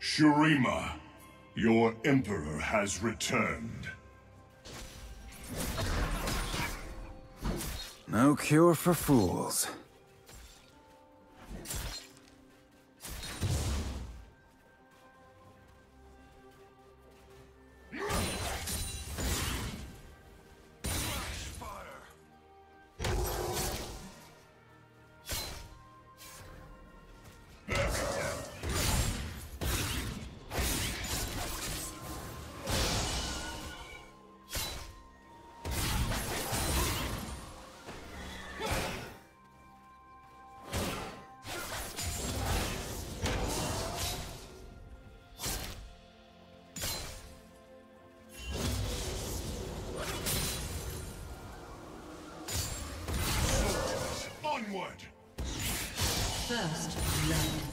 Shurima, your Emperor has returned. No cure for fools. First blood.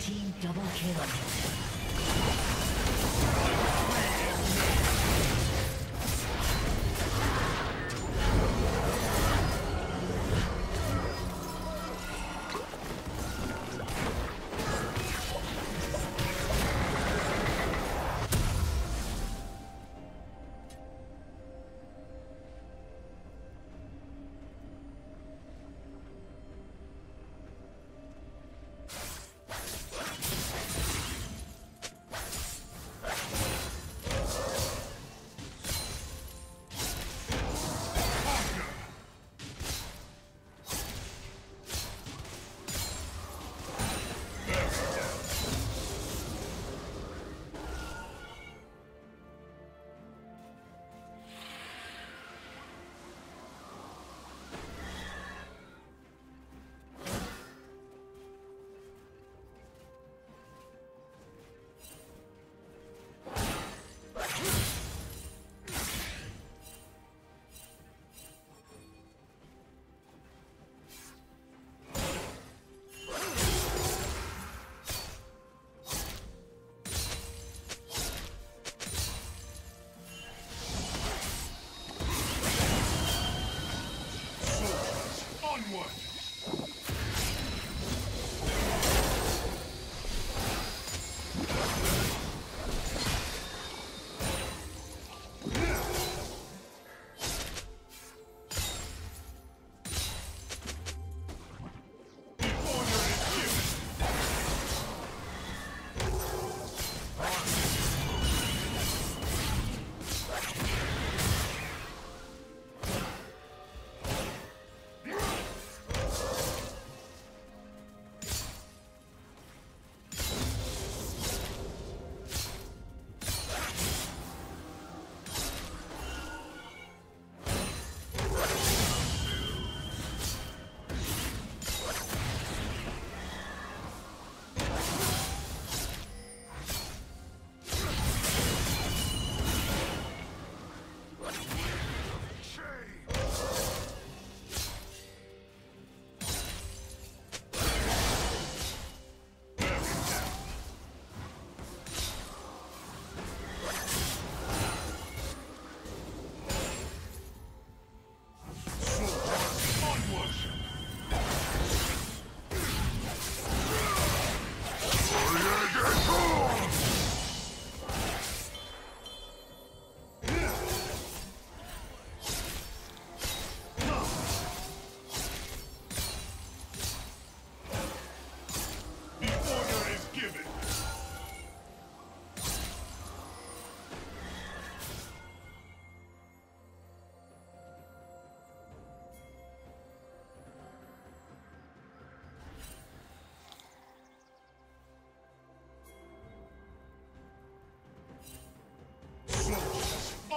Team double kill.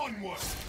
Onward!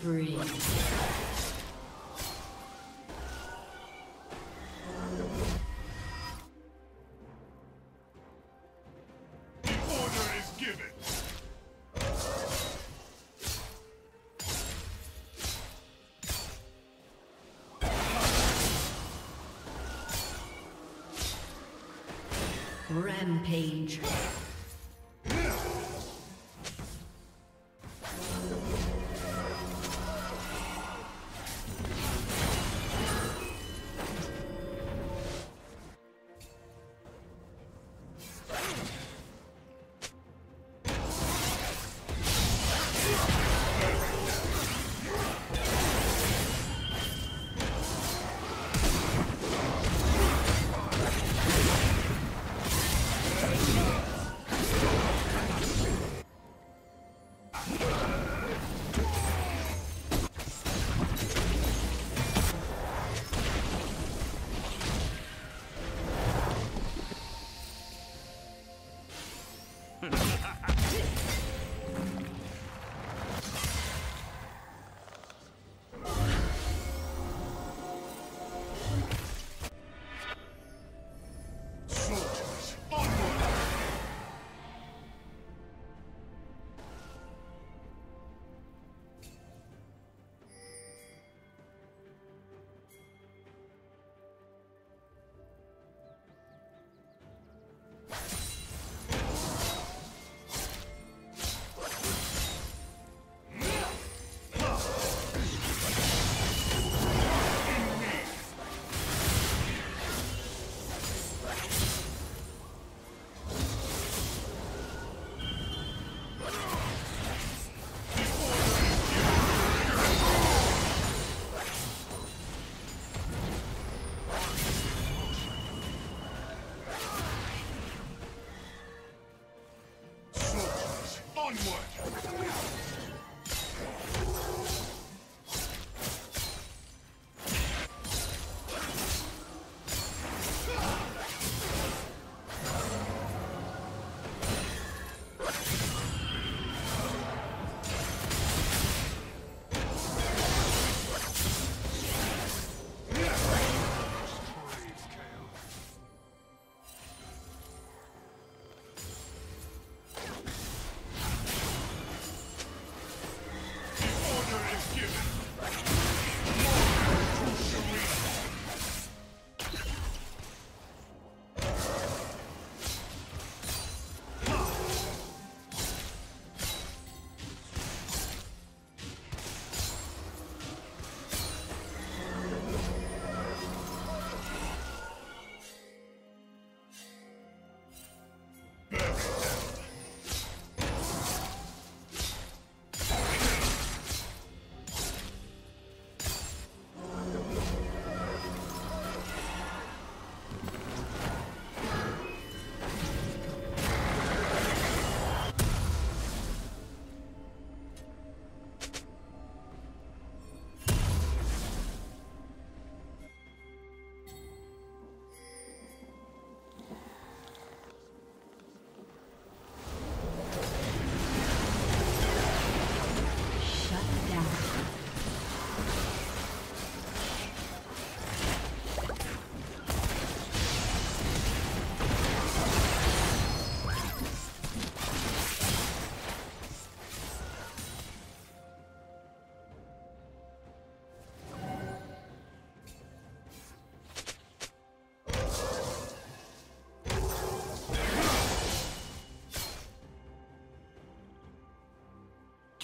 Spree. Order is given! Rampage. Soldiers, onward!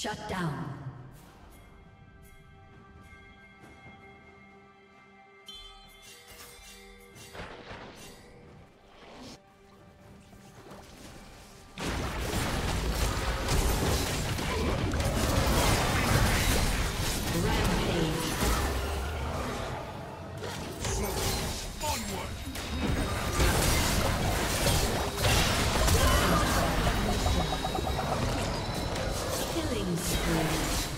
Shut down. Springs.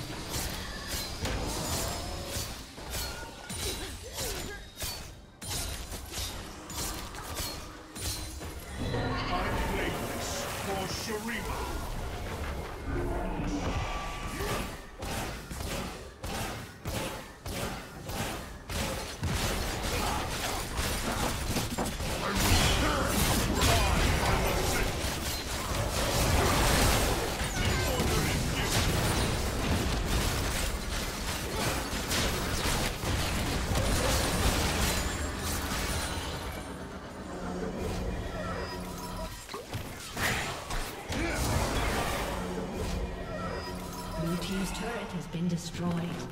Been destroyed.